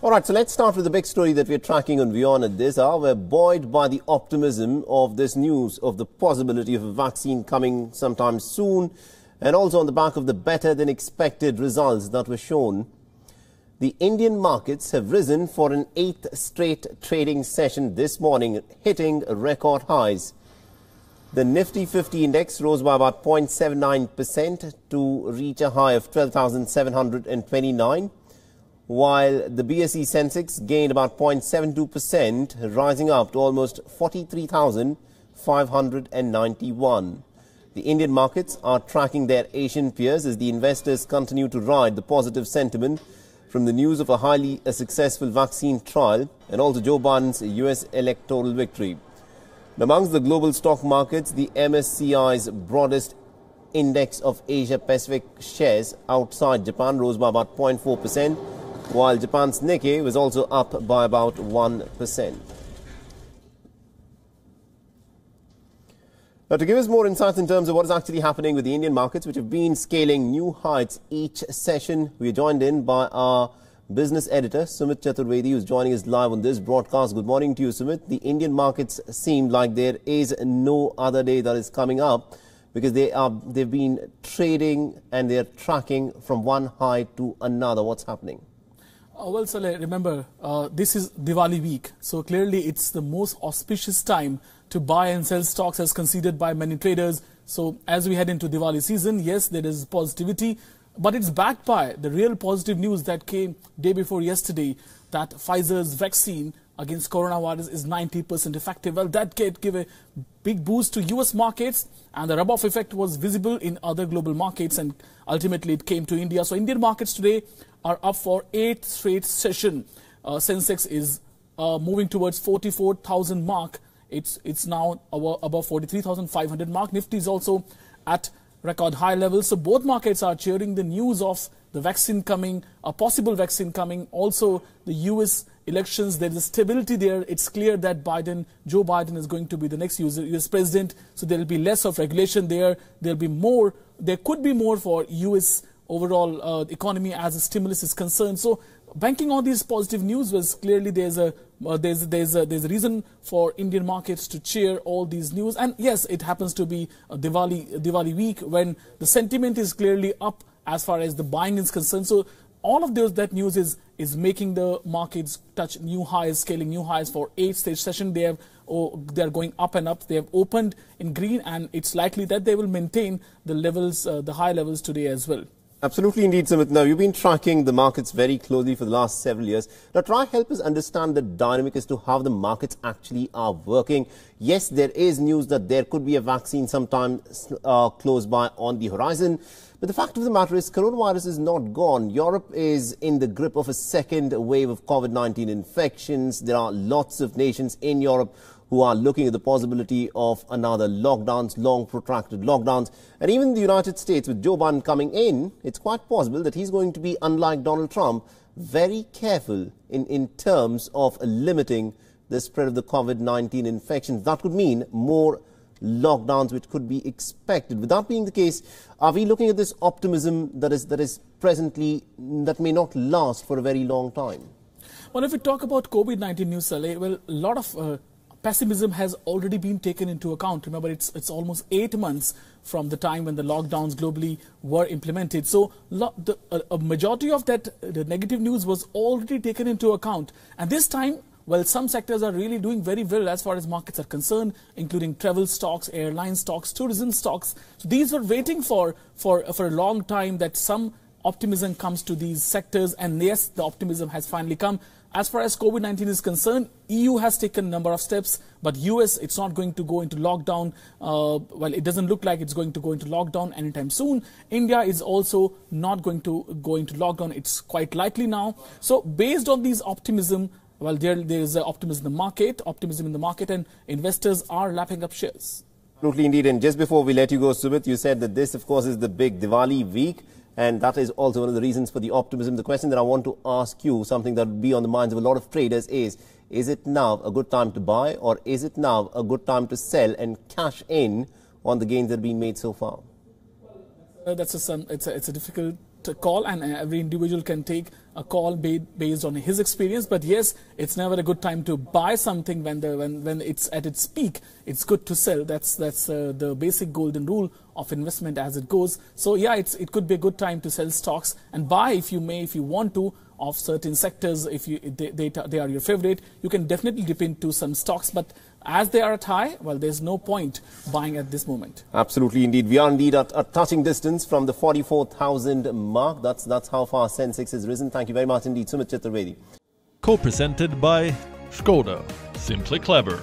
All right, so let's start with the big story that we're tracking on WION at this hour. We're buoyed by the optimism of this news of the possibility of a vaccine coming sometime soon and also on the back of the better than expected results that were shown. The Indian markets have risen for an eighth straight trading session this morning, hitting record highs. The Nifty 50 index rose by about 0.79% to reach a high of 12,729 while the BSE Sensex gained about 0.72%, rising up to almost 43,591. The Indian markets are tracking their Asian peers as the investors continue to ride the positive sentiment from the news of a highly successful vaccine trial and also Joe Biden's US electoral victory. Amongst the global stock markets, the MSCI's broadest index of Asia Pacific shares outside Japan rose by about 0.4 percent while Japan's Nikkei was also up by about 1%. Now, to give us more insights in terms of what is actually happening with the Indian markets, which have been scaling new heights each session, we are joined in by our business editor, Sumit Chaturvedi, who's joining us live on this broadcast. Good morning to you, Sumit. The Indian markets seem like there is no other day that is coming up because they are they've been trading and they're tracking from one high to another. What's happening? Uh, well, Saleh, remember, uh, this is Diwali week, so clearly it's the most auspicious time to buy and sell stocks as considered by many traders. So as we head into Diwali season, yes, there is positivity, but it's backed by the real positive news that came day before yesterday that Pfizer's vaccine against coronavirus is 90% effective. Well, that gave a big boost to US markets and the rub-off effect was visible in other global markets and ultimately it came to India. So Indian markets today are up for eighth straight session. Uh, Sensex is uh, moving towards 44,000 mark. It's it's now above 43,500 mark. Nifty is also at record high levels. So both markets are cheering the news of the vaccine coming, a possible vaccine coming. Also the U.S. elections, there is stability there. It's clear that Biden, Joe Biden is going to be the next U.S. president. So there will be less of regulation there. There will be more. There could be more for U.S overall uh, economy as a stimulus is concerned. So banking on these positive news was clearly there's a uh, there's there's a, there's a reason for Indian markets to cheer all these news. And yes, it happens to be Diwali Diwali week when the sentiment is clearly up as far as the buying is concerned. So all of those that news is is making the markets touch new highs, scaling new highs for eight stage session. They have oh, they are going up and up. They have opened in green, and it's likely that they will maintain the levels, uh, the high levels today as well. Absolutely indeed, Sumit. Now, you've been tracking the markets very closely for the last several years. Now, try help us understand the dynamic as to how the markets actually are working. Yes, there is news that there could be a vaccine sometime uh, close by on the horizon. But the fact of the matter is coronavirus is not gone. Europe is in the grip of a second wave of COVID-19 infections. There are lots of nations in Europe who are looking at the possibility of another lockdowns, long protracted lockdowns. And even the United States, with Joe Biden coming in, it's quite possible that he's going to be, unlike Donald Trump, very careful in, in terms of limiting the spread of the COVID-19 infections. That could mean more lockdowns which could be expected. With that being the case, are we looking at this optimism that is, that is presently, that may not last for a very long time? Well, if we talk about COVID-19 news, Saleh, well, a lot of uh, pessimism has already been taken into account. Remember, it's, it's almost eight months from the time when the lockdowns globally were implemented. So the, a, a, majority of that the negative news was already taken into account. And this time, well, some sectors are really doing very well as far as markets are concerned, including travel stocks, airline stocks, tourism stocks. So these were waiting for, for, for a long time that some optimism comes to these sectors. And yes, the optimism has finally come. As far as COVID-19 is concerned, EU has taken a number of steps, but US, it's not going to go into lockdown. Uh, well, it doesn't look like it's going to go into lockdown anytime soon. India is also not going to go into lockdown. It's quite likely now. So based on these optimism, well, there, there is optimism in the market, optimism in the market, and investors are lapping up shares. Absolutely, indeed. And just before we let you go, Sumit, you said that this, of course, is the big Diwali week. And that is also one of the reasons for the optimism. The question that I want to ask you, something that would be on the minds of a lot of traders is, is it now a good time to buy or is it now a good time to sell and cash in on the gains that have been made so far? Uh, that's a, it's, a, it's a difficult a call, and every individual can take a call based on his experience. But yes, it's never a good time to buy something when the when, when it's at its peak. It's good to sell. That's that's uh, the basic golden rule of investment as it goes. So yeah, it's it could be a good time to sell stocks and buy if you may, if you want to, of certain sectors. If you they, they, they are your favorite, you can definitely dip into some stocks, but as they are at high, well, there's no point buying at this moment. Absolutely, indeed. We are indeed at a touching distance from the 44,000 mark. That's, that's how far Sensex has risen. Thank you very much indeed, Sumit Chaturvedi. Co-presented by Skoda. Simply clever.